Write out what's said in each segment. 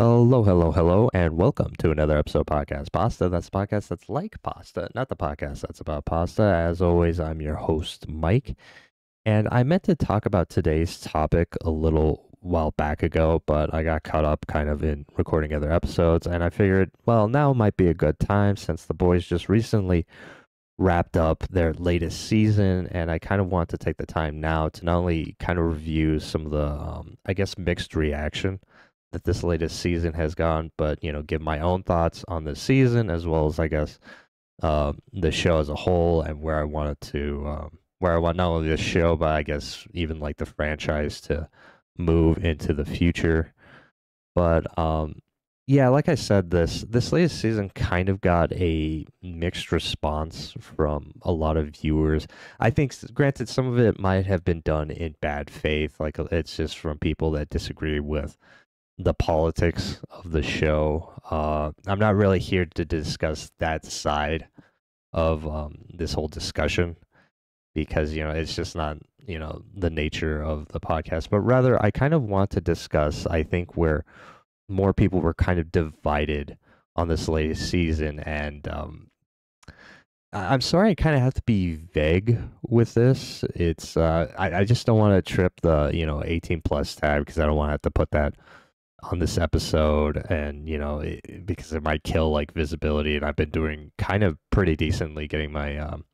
Hello, hello, hello, and welcome to another episode of Podcast Pasta. That's a podcast that's like pasta, not the podcast that's about pasta. As always, I'm your host, Mike, and I meant to talk about today's topic a little while back ago, but I got caught up kind of in recording other episodes, and I figured, well, now might be a good time since the boys just recently wrapped up their latest season, and I kind of want to take the time now to not only kind of review some of the, um, I guess, mixed reaction that this latest season has gone, but you know, give my own thoughts on the season as well as I guess um, the show as a whole and where I wanted to, um, where I want not only the show, but I guess even like the franchise to move into the future. But um, yeah, like I said, this this latest season kind of got a mixed response from a lot of viewers. I think, granted, some of it might have been done in bad faith, like it's just from people that disagree with the politics of the show. Uh, I'm not really here to discuss that side of um, this whole discussion because you know it's just not you know the nature of the podcast. But rather i kind of want to discuss i think where more people were kind of divided on this latest season. And um, i'm sorry i kind of have to be vague with this. It's uh, I, I just don't want to trip the you know 18 plus tag because i don't want to have to put that on this episode and you know it, because it might kill like visibility and i've been doing kind of pretty decently getting my um,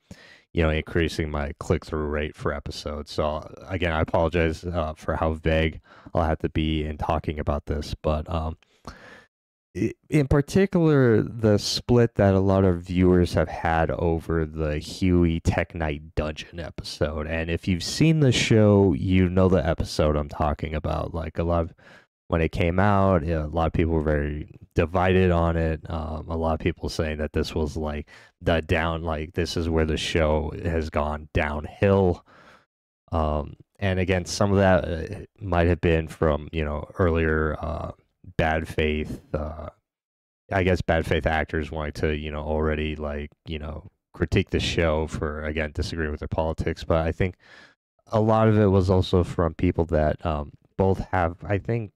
you know increasing my click-through rate for episodes. So again i apologize uh, for how vague i'll have to be in talking about this but um, in particular the split that a lot of viewers have had over the Hughie Tek Knight dungeon episode. And if you've seen the show you know the episode i'm talking about. Like a lot of when it came out. Know, a lot of people were very divided on it. Um, a lot of people saying that this was like the down, like this is where the show has gone downhill. Um, and again, some of that uh, might have been from you know earlier uh, bad faith. Uh, I guess bad faith actors wanting to you know already like you know critique the show for again disagreeing with their politics. But I think a lot of it was also from people that um, both have I think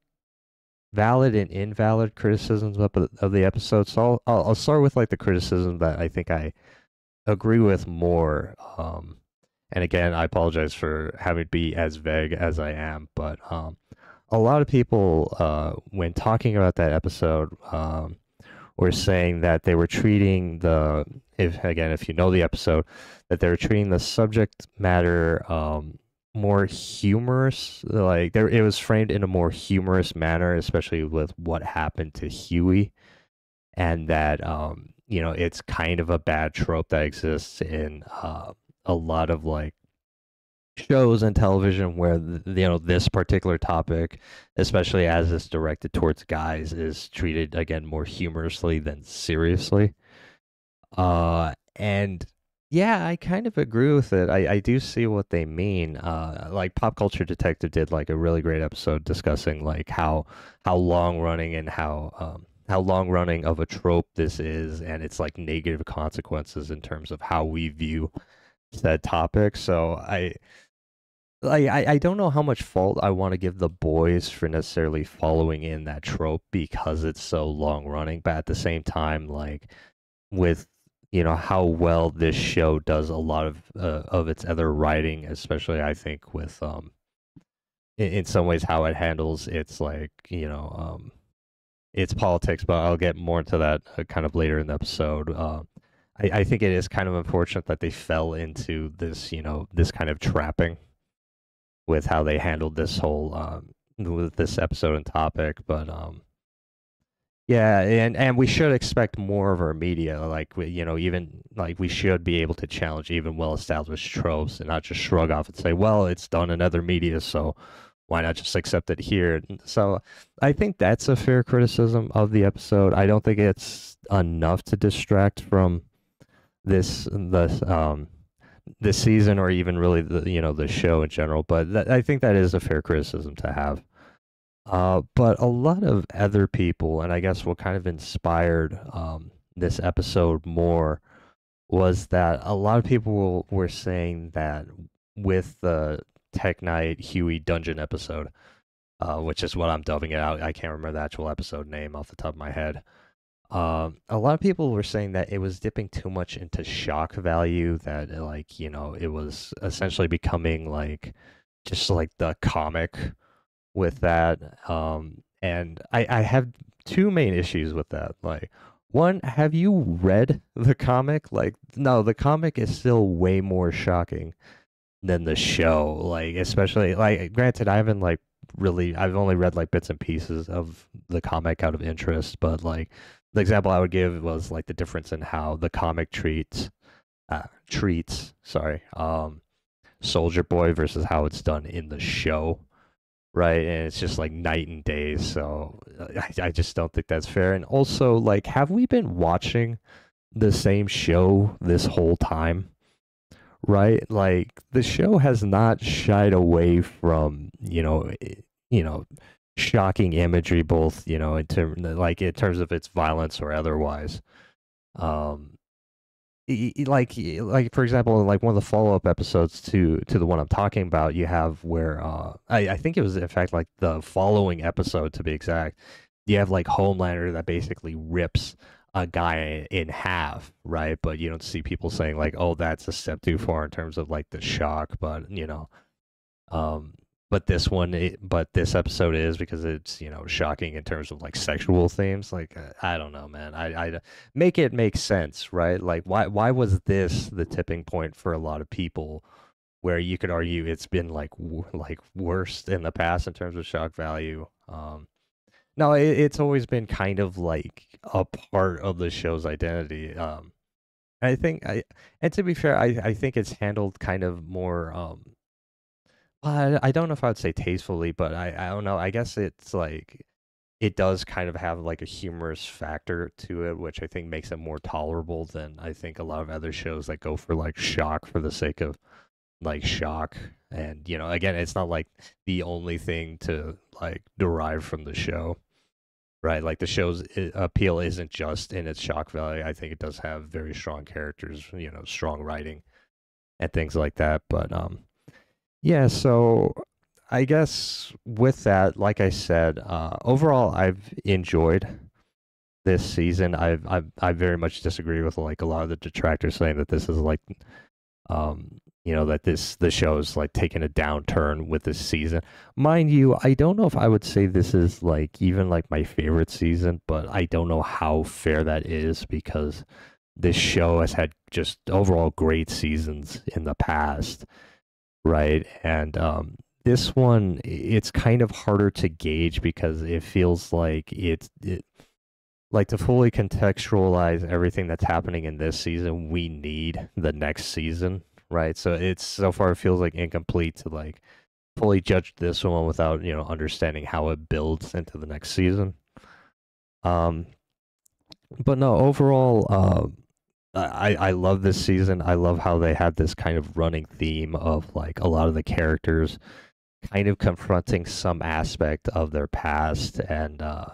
valid and invalid criticisms of, of the episode. So I'll, I'll start with like the criticism that I think I agree with more. Um, and again, I apologize for having to be as vague as I am, but um, a lot of people, uh, when talking about that episode, um, were saying that they were treating the, if again, if you know the episode, that they were treating the subject matter um, more humorous like there it was framed in a more humorous manner especially with what happened to Hughie. And that um you know it's kind of a bad trope that exists in uh, a lot of like shows and television where you know this particular topic especially as it's directed towards guys is treated again more humorously than seriously. Uh and yeah, I kind of agree with it. I, I do see what they mean. Uh, like Pop Culture Detective did like a really great episode discussing like how how long running and how um, how long running of a trope this is, and its like negative consequences in terms of how we view said topic. So I. Like I, I don't know how much fault I want to give the boys for necessarily following in that trope because it's so long running, but at the same time, like with you know how well this show does a lot of uh, of its other writing, especially I think with um in, in, some ways how it handles its like you know um its politics. But I'll get more into that uh, kind of later in the episode. Uh, I, I think it is kind of unfortunate that they fell into this you know this kind of trapping with how they handled this whole um with this episode and topic, but um yeah, and and we should expect more of our media. Like we, you know, even like we should be able to challenge even well-established tropes and not just shrug off and say, "Well, it's done in other media, so why not just accept it here?" So I think that's a fair criticism of the episode. I don't think it's enough to distract from this the um this season or even really the you know the show in general. But th- I think that is a fair criticism to have. Uh, but a lot of other people, and I guess what kind of inspired um, this episode more was that a lot of people were saying that with the Tek Knight Hughie dungeon episode, uh, which is what I'm dubbing it out. I can't remember the actual episode name off the top of my head. Um, a lot of people were saying that it was dipping too much into shock value. That like you know it was essentially becoming like just like the comic with that. Um, and I I have two main issues with that. Like one, have you read the comic? Like no, the comic is still way more shocking than the show. Like especially like granted, I haven't like really I've only read like bits and pieces of the comic out of interest, but like the example I would give was like the difference in how the comic treats uh, treats sorry um Soldier Boy versus how it's done in the show. Right, and it's just like night and day. So uh, I, I just don't think that's fair. And also, like, have we been watching the same show this whole time? right? Like the show has not shied away from you know, you know, shocking imagery, both you know, in terms like in terms of its violence or otherwise. Um, like like for example, like one of the follow up episodes to to the one I'm talking about, you have where uh, I I think it was in fact like the following episode to be exact. You have like Homelander that basically rips a guy in half, right? But you don't see people saying like, "Oh, that's a step too far in terms of like the shock." But you know, um, but this one, but this episode is because it's you know shocking in terms of like sexual themes. Like uh, I don't know, man. I I make it make sense, right? Like why why was this the tipping point for a lot of people? Where you could argue it's been like like worst in the past in terms of shock value. Um, no, it, it's always been kind of like a part of the show's identity. Um, I think I, and to be fair, I, I think it's handled kind of more. Um, I, I don't know if I would say tastefully, but I, I don't know. I guess it's like it does kind of have like a humorous factor to it, which I think makes it more tolerable than I think a lot of other shows that go for like shock for the sake of like shock. And you know, again, it's not like the only thing to like derive from the show right? Like the show's appeal isn't just in its shock value. I think it does have very strong characters, you know, strong writing and things like that. But um, yeah. So I guess with that, like I said, uh, overall, I've enjoyed this season. I've, I've I very much disagree with like a lot of the detractors saying that this is like um you know that this the show is like taking a downturn with this season mind you i don't know if i would say this is like even like my favorite season but i don't know how fair that is because this show has had just overall great seasons in the past right and um this one it's kind of harder to gauge because it feels like it's it, like to fully contextualize everything that's happening in this season we need the next season right? So it's so far it feels like incomplete to like fully judge this one without you know understanding how it builds into the next season. Um, but no, overall, uh, I I love this season. I love how they had this kind of running theme of like a lot of the characters kind of confronting some aspect of their past and uh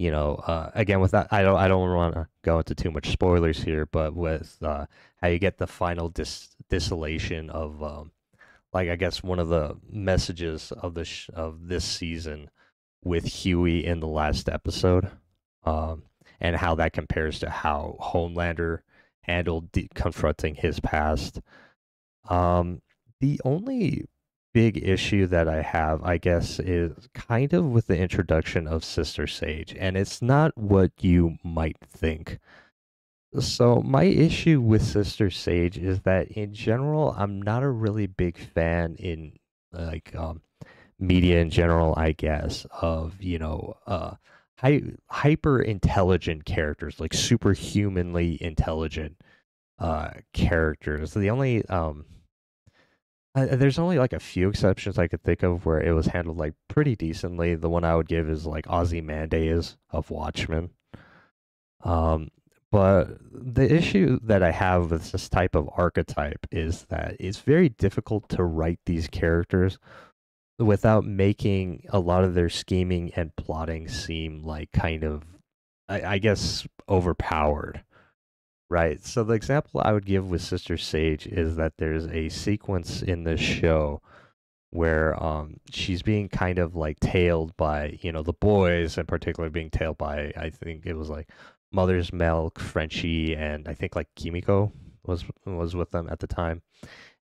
you know, uh, again with that, I don't, I don't want to go into too much spoilers here, but with uh, how you get the final dis- distillation of, um, like I guess one of the messages of the sh- of this season with Hughie in the last episode, um, and how that compares to how Homelander handled confronting his past. Um, the only big issue that I have, I guess, is kind of with the introduction of Sister Sage, and it's not what you might think. So, my issue with Sister Sage is that in general, I'm not a really big fan in like um, media in general, I guess, of, you know, uh, hy- hyper intelligent characters, like superhumanly intelligent uh, characters. The only um, uh, there's only like a few exceptions I could think of where it was handled like pretty decently. The one I would give is like Ozymandias of Watchmen. Um, but the issue that I have with this type of archetype is that it's very difficult to write these characters without making a lot of their scheming and plotting seem like kind of, I, I guess, overpowered. Right. So the example I would give with Sister Sage is that there's a sequence in this show where um she's being kind of like tailed by you know the boys in particular being tailed by I think it was like Mother's Milk, Frenchie, and I think like Kimiko was was with them at the time,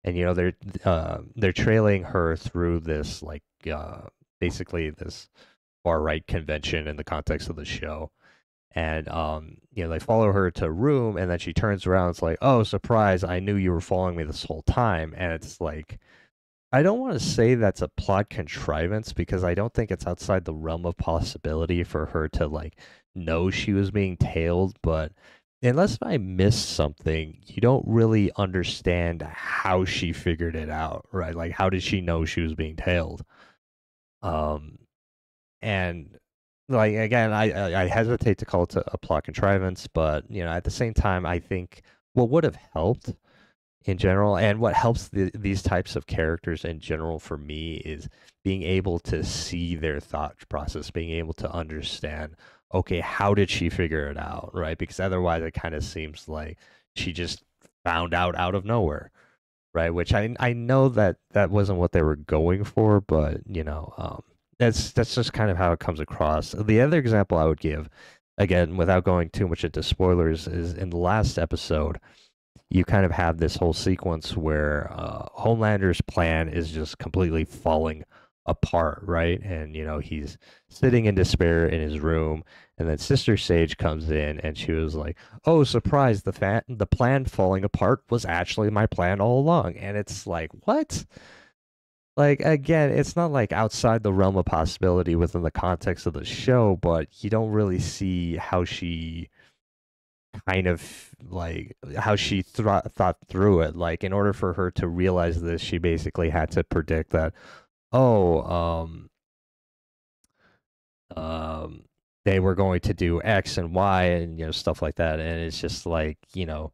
and you know they're uh, they're trailing her through this like uh, basically this far right convention in the context of the show, and um, you know they follow her to a room, and then she turns around. It's like, oh, surprise! I knew you were following me this whole time, and it's like. I don't want to say that's a plot contrivance because I don't think it's outside the realm of possibility for her to like know she was being tailed, but unless I missed something, you don't really understand how she figured it out, right? Like how did she know she was being tailed? Um and like again, I I hesitate to call it a, plot contrivance, but you know, at the same time, I think what would have helped in general, and what helps the, these types of characters in general for me is being able to see their thought process, being able to understand, okay, how did she figure it out, right? Because otherwise, it kind of seems like she just found out out of nowhere, right? Which I I know that that wasn't what they were going for, but you know, um, that's that's just kind of how it comes across. The other example I would give, again, without going too much into spoilers, is in the last episode, you kind of have this whole sequence where uh, Homelander's plan is just completely falling apart, right? And you know he's sitting in despair in his room, and then Sister Sage comes in, and she was like, "Oh, surprise! The the plan falling apart was actually my plan all along." And it's like, what? like again, it's not like outside the realm of possibility within the context of the show, but you don't really see how she kind of like how she th- thought through it. Like in order for her to realize this, she basically had to predict that, oh, um, um, they were going to do X and Y and you know stuff like that, and it's just like you know,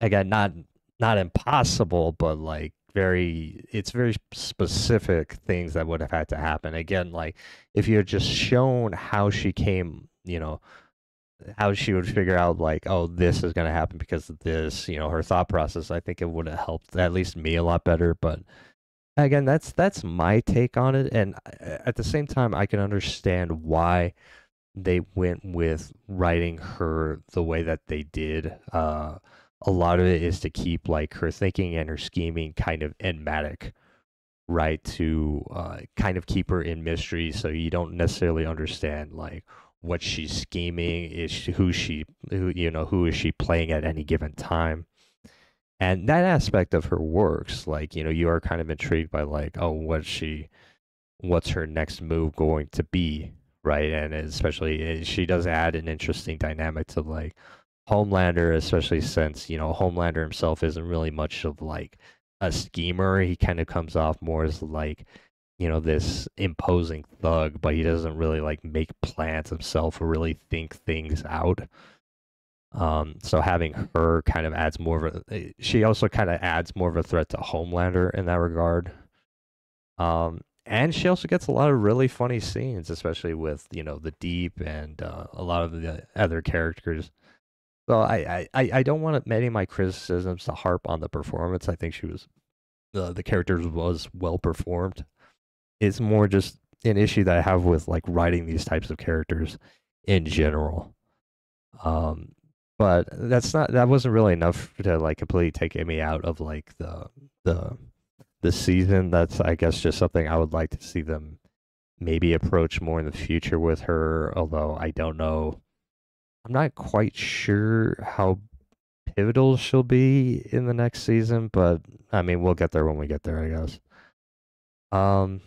again, not not impossible, but like very it's very specific things that would have had to happen. Again like if you had just shown how she came you know how she would figure out like oh this is going to happen because of this you know her thought process i think it would have helped at least me a lot better but again that's that's my take on it and uh, at the same time i can understand why they went with writing her the way that they did. Uh a lot of it is to keep like her thinking and her scheming kind of enigmatic right to uh, kind of keep her in mystery so you don't necessarily understand like what she's scheming is she, who she who you know who is she playing at any given time and that aspect of her works like you know you are kind of intrigued by like oh what's she what's her next move going to be right and especially eh, she does add an interesting dynamic to like Homelander, especially since you know Homelander himself isn't really much of like a schemer. He kind of comes off more as like you know this imposing thug, but he doesn't really like make plans himself or really think things out. Um, so having her kind of adds more of a. Eh, she also kind of adds more of a threat to Homelander in that regard. Um, and she also gets a lot of really funny scenes, especially with you know the deep and uh, a lot of the other characters so I, I, I don't want many of my criticisms to harp on the performance. I think she was the the character was well performed. It's more just an issue that I have with like writing these types of characters in general. Um, but that's not that wasn't really enough to like completely take me out of like the the the season. That's I guess just something I would like to see them maybe approach more in the future with her. Although I don't know I'm not quite sure how pivotal she'll be in the next season, but I mean, we'll get there when we get there, I guess. Um,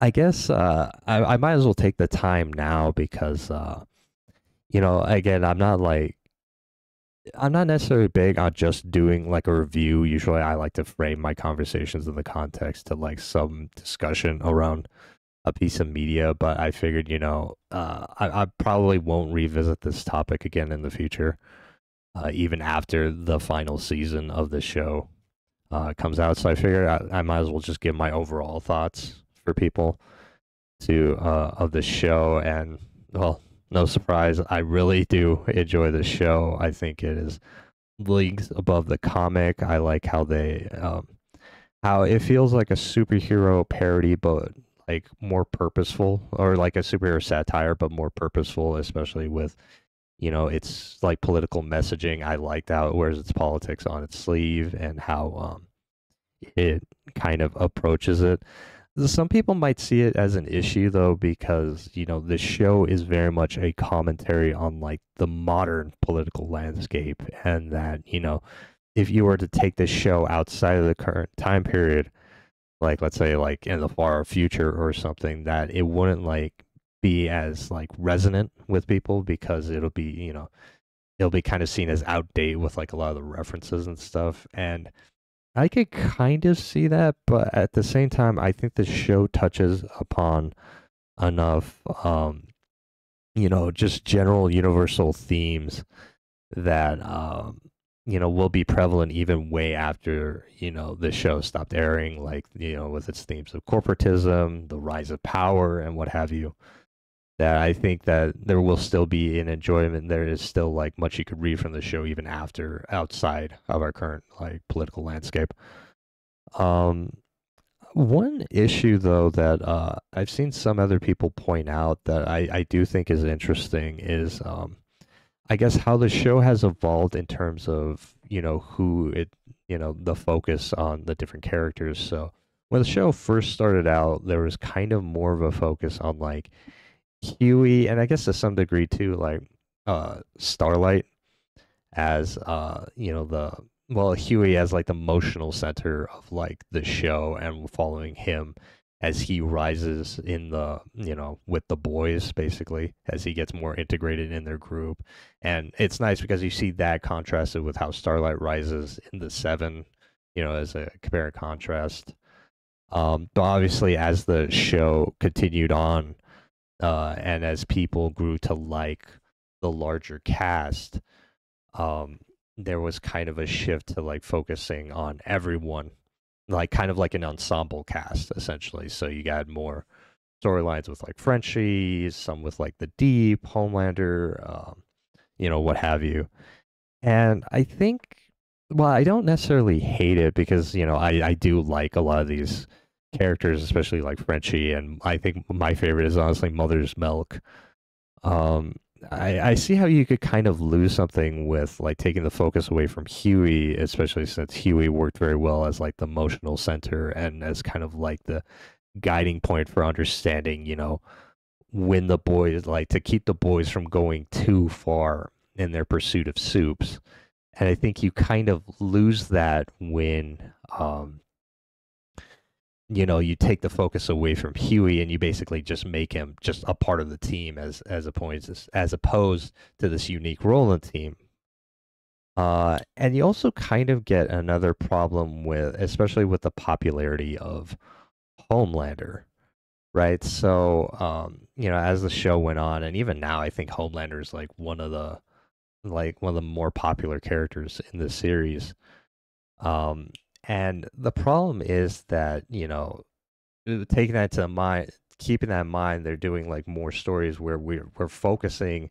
I guess uh, I, I might as well take the time now because, uh, you know, again, I'm not like, I'm not necessarily big on just doing like a review. Usually, I like to frame my conversations in the context to like some discussion around a piece of media, but I figured, you know, uh, I, I, probably won't revisit this topic again in the future, uh, even after the final season of the show uh, comes out. So I figured I, I, might as well just give my overall thoughts for people to uh, of the show. And well, no surprise, I really do enjoy the show. I think it is leagues above the comic. I like how they um, how it feels like a superhero parody, but like more purposeful, or like a superhero satire, but more purposeful, especially with you know it's like political messaging. I liked how it wears its politics on its sleeve and how um, it kind of approaches it. Some people might see it as an issue though, because you know the show is very much a commentary on like the modern political landscape, and that you know if you were to take this show outside of the current time period, like let's say like in the far future or something, that it wouldn't like be as like resonant with people because it'll be you know it'll be kind of seen as outdated with like a lot of the references and stuff. And I could kind of see that, but at the same time, I think the show touches upon enough, um, you know, just general universal themes that, um, you know, will be prevalent even way after, you know, the show stopped airing, like, you know, with its themes of corporatism, the rise of power, and what have you that I think that there will still be an enjoyment. There is still like much you could read from the show even after outside of our current like political landscape. Um, one issue though that uh, I've seen some other people point out that I, I do think is interesting is um, I guess how the show has evolved in terms of you know who it you know the focus on the different characters. So when the show first started out, there was kind of more of a focus on like Hughie, and I guess to some degree too, like uh, Starlight as uh, you know the well Hughie as like the emotional center of like the show, and following him as he rises in the you know with the boys basically as he gets more integrated in their group. And it's nice because you see that contrasted with how starlight rises in the seven you know as a compare and contrast. Um, but obviously as the show continued on uh, and as people grew to like the larger cast, um, there was kind of a shift to like focusing on everyone, like kind of like an ensemble cast essentially. So you got more storylines with like Frenchie, some with like the Deep, Homelander, um, you know, what have you. And I think, well, I don't necessarily hate it because you know I I do like a lot of these characters, especially like Frenchie, and I think my favorite is honestly Mother's Milk. Um, I, I see how you could kind of lose something with like taking the focus away from Hughie, especially since Hughie worked very well as like the emotional center and as kind of like the guiding point for understanding, you know, when the boys like to keep the boys from going too far in their pursuit of soups. And I think you kind of lose that when um, you know you take the focus away from Hughie and you basically just make him just a part of the team as as opposed as opposed to this unique role in the team. Uh, and you also kind of get another problem with, especially with the popularity of Homelander, right? So, um, you know, as the show went on, and even now, I think Homelander is like one of the, like one of the more popular characters in the series. Um, and the problem is that, you know, uh, taking that to mind, keeping that in mind, they're doing like more stories where we're we're focusing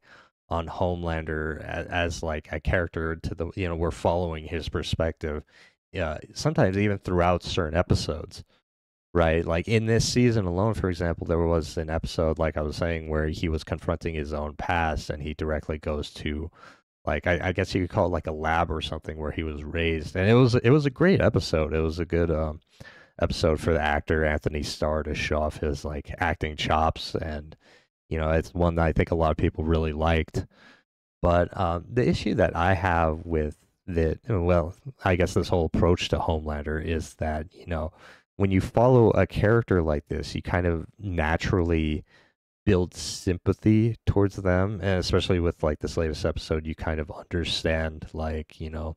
on Homelander as, as like a character to the you know we're following his perspective. Yeah, sometimes even throughout certain episodes, right? Like in this season alone, for example, there was an episode, like I was saying, where he was confronting his own past, and he directly goes to like I, I, guess you could call it like a lab or something where he was raised, and it was it was a great episode. It was a good um, episode for the actor Anthony Starr to show off his like acting chops, and you know it's one that I think a lot of people really liked. But um, the issue that I have with that, well, I guess this whole approach to Homelander is that you know when you follow a character like this, you kind of naturally build sympathy towards them and especially with like this latest episode you kind of understand like you know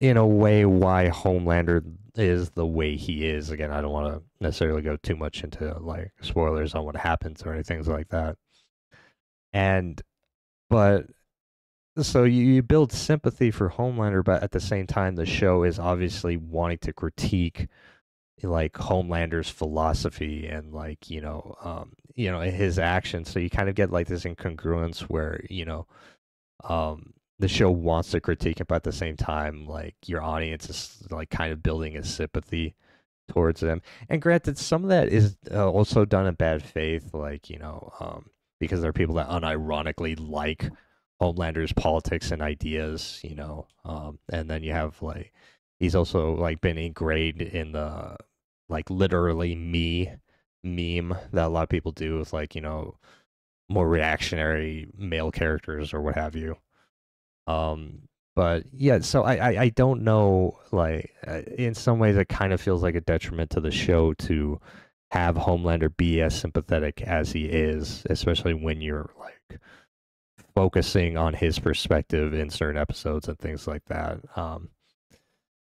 in a way why homelander is the way he is. Again i don't want to necessarily go too much into like spoilers on what happens or anything like that. And but so you, you build sympathy for homelander but at the same time the show is obviously wanting to critique like Homelander's philosophy and like you know um, you know his actions. So you kind of get like this incongruence where you know um, the show wants to critique it, but at the same time, like your audience is like kind of building a sympathy towards them. And granted, some of that is uh, also done in bad faith, like you know, um, because there are people that unironically like Homelander's politics and ideas, you know, um, and then you have like he's also like been ingrained in the like literally me meme that a lot of people do with like you know more reactionary male characters or what have you. Um, but yeah, so I, I, I don't know. Like uh, in some ways, it kind of feels like a detriment to the show to have Homelander be as sympathetic as he is, especially when you're like focusing on his perspective in certain episodes and things like that. Um,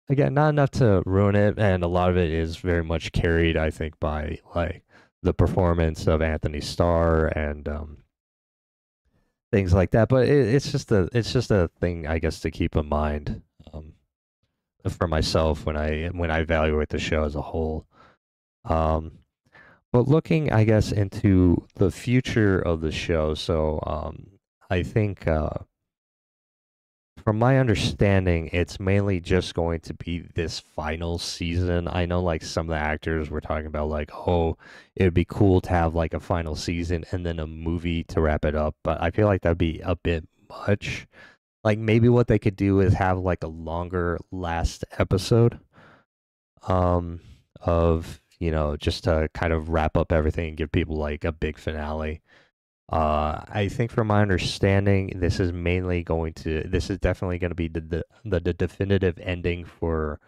again, not enough to ruin it, and a lot of it is very much carried, I think, by like the performance of Anthony Starr and um, things like that. But it, it's just a it's just a thing, I guess, to keep in mind um, for myself when I when I evaluate the show as a whole. Um, but looking, I guess, into the future of the show, so um, I think uh, from my understanding, it's mainly just going to be this final season. I know, like, some of the actors were talking about, like, oh, it would be cool to have, like, a final season and then a movie to wrap it up. But I feel like that'd be a bit much. Like, maybe what they could do is have, like, a longer last episode um, of, you know, just to kind of wrap up everything and give people, like, a big finale. Uh, I think from my understanding, this is mainly going to, this is definitely going to be the, the, the, definitive ending for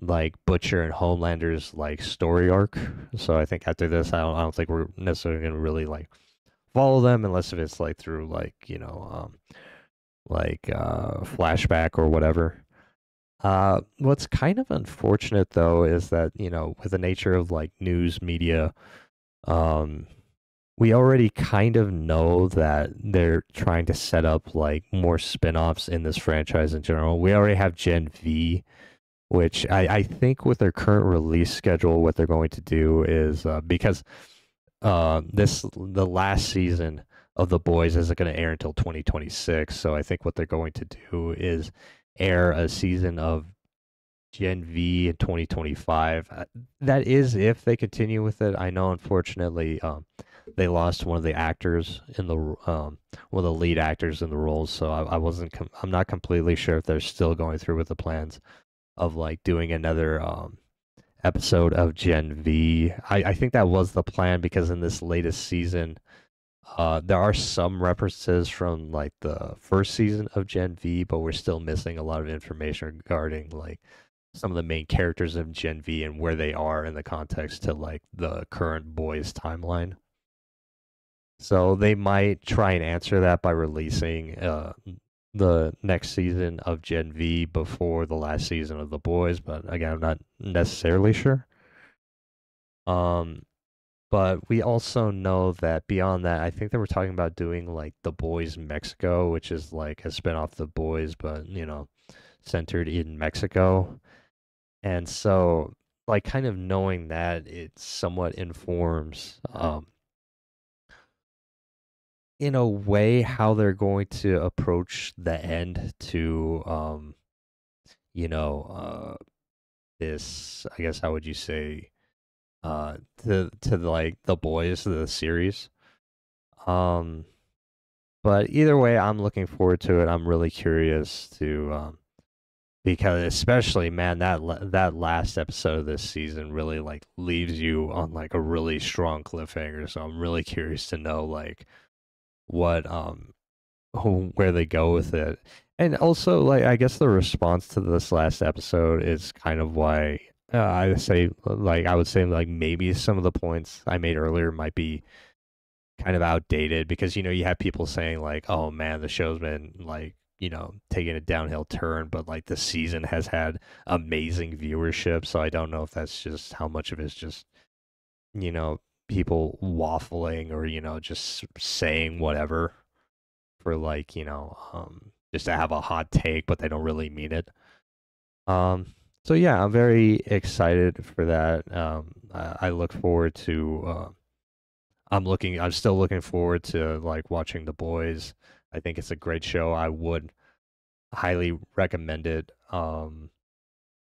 like Butcher and Homelander's like story arc. So I think after this, I don't, I don't think we're necessarily going to really like follow them unless if it's like through like, you know, um, like uh, flashback or whatever. Uh, what's kind of unfortunate though is that, you know, with the nature of like news media, um, we already kind of know that they're trying to set up like more spin-offs in this franchise in general. We already have Gen V, which I, I think with their current release schedule, what they're going to do is uh, because uh, this the last season of the boys isn't going to air until 2026. So I think what they're going to do is air a season of Gen V in 2025. Uh, that is if they continue with it. I know, unfortunately, um, they lost one of the actors in the um, one of the lead actors in the roles. So I, I wasn't com- I'm not completely sure if they're still going through with the plans of like doing another um, episode of Gen V. I, I think that was the plan because in this latest season, uh, there are some references from like the first season of Gen V, but we're still missing a lot of information regarding like some of the main characters of Gen V and where they are in the context to like the current boys timeline. So they might try and answer that by releasing uh, the next season of Gen V before the last season of the boys, but again, I'm not necessarily sure. Um, but we also know that beyond that, I think they were talking about doing like the boys Mexico, which is like a spin off the boys, but you know, centered in Mexico. And so, like, kind of knowing that it somewhat informs um, in a way how they're going to approach the end to um you know uh this i guess how would you say uh to to like the boys of the series? Um but either way i'm looking forward to it. I'm really curious to um because especially man that that last episode of this season really like leaves you on like a really strong cliffhanger. So i'm really curious to know like what um where they go with it. And also like I guess the response to this last episode is kind of why uh, I say like I would say like maybe some of the points I made earlier might be kind of outdated because you know you have people saying like oh man the show's been like you know taking a downhill turn but like the season has had amazing viewership so I don't know if that's just how much of it's just you know people waffling or you know just saying whatever for like you know um just to have a hot take but they don't really mean it. Um so yeah i'm very excited for that. Um i, I look forward to uh, i'm looking i'm still looking forward to like watching the boys. I think it's a great show. I would highly recommend it. Um,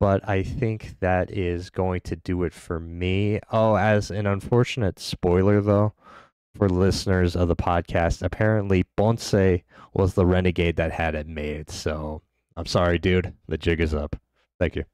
but I think that is going to do it for me. Oh, as an unfortunate spoiler though, for listeners of the podcast, apparently Ponce was the renegade that had it made. So I'm sorry, dude. The jig is up. Thank you.